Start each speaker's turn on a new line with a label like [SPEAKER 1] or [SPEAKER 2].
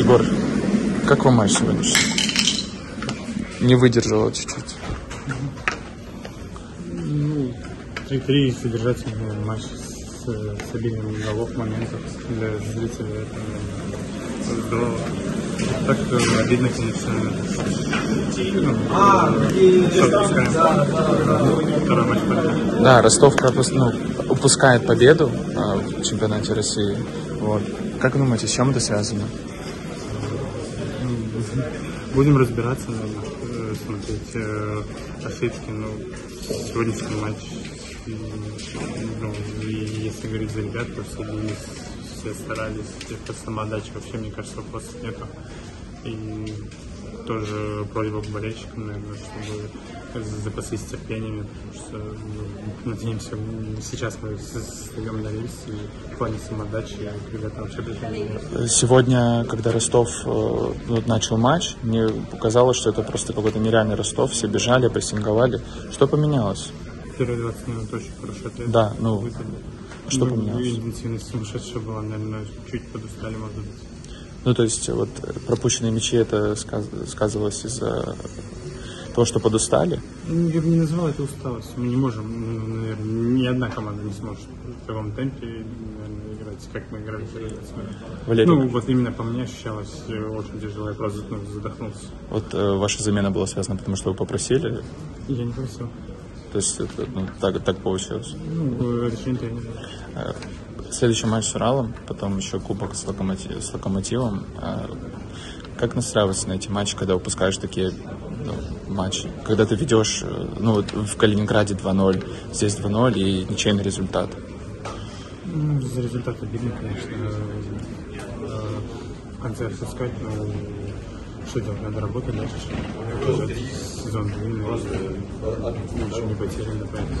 [SPEAKER 1] Егор, как вам матч сегодняшний? Не выдержала чуть-чуть.
[SPEAKER 2] Ну, 3-3 содержательный матч с, с обилием голов, моментов для зрителей. Это здорово. Так э, обидно, конечно. Ну. Второй матч подряд.
[SPEAKER 1] Да, Ростов пропус- ну, упускает победу а, в чемпионате России. Вот. Как вы думаете, с чем это связано?
[SPEAKER 2] Будем разбираться, наверное, э, смотреть э, ошибки. Ну, сегодняшний матч, ну, и если говорить за ребят, то все бились, все старались, по самоотдаче вообще, мне кажется, вопросов нету. И тоже просьба к болельщикам, наверное, чтобы запаслись терпениями, потому что, ну, надеемся, сейчас мы рельс, и в плане самоотдачи к ребятам вообще нет.
[SPEAKER 1] Сегодня, когда Ростов э, вот начал матч, мне показалось, что это просто какой-то нереальный Ростов. Все бежали, прессинговали. Что поменялось?
[SPEAKER 2] Первые 20 минут очень хорошо.
[SPEAKER 1] Да, ну,
[SPEAKER 2] Выдали.
[SPEAKER 1] что
[SPEAKER 2] Ну,
[SPEAKER 1] поменялось?
[SPEAKER 2] Интенсивность сумасшедшая была, наверное, чуть подустали, может быть.
[SPEAKER 1] Ну, то есть, вот э, пропущенные мячи, это сказ- сказывалось из-за того, что подустали?
[SPEAKER 2] Ну, Я бы не назвал это усталостью. Мы не можем, наверное, ни одна команда не сможет в таком темпе наверное, играть, как мы играли первые 20 минут.
[SPEAKER 1] Валерий,
[SPEAKER 2] Ну, вот именно по мне ощущалось э, очень тяжело. Я просто ну, задохнулся.
[SPEAKER 1] вот э, ваша замена была связана, потому что вы попросили?
[SPEAKER 2] Я не просил.
[SPEAKER 1] То есть, это, ну, так, так получилось?
[SPEAKER 2] Ну, э, решение тренера.
[SPEAKER 1] Следующий матч с Уралом, потом еще кубок с, локомотив, с Локомотивом. Э, Как настраиваться на эти матчи, когда упускаешь такие ну, матчи? Когда ты ведешь, э, ну, вот в Калининграде 2-0, здесь 2-0 и ничейный результат.
[SPEAKER 2] Ну, за результат обидно, конечно. Э, В конце отпускать, но что делать, надо работать дальше. Сезон длинный, ничего не потеряно, поэтому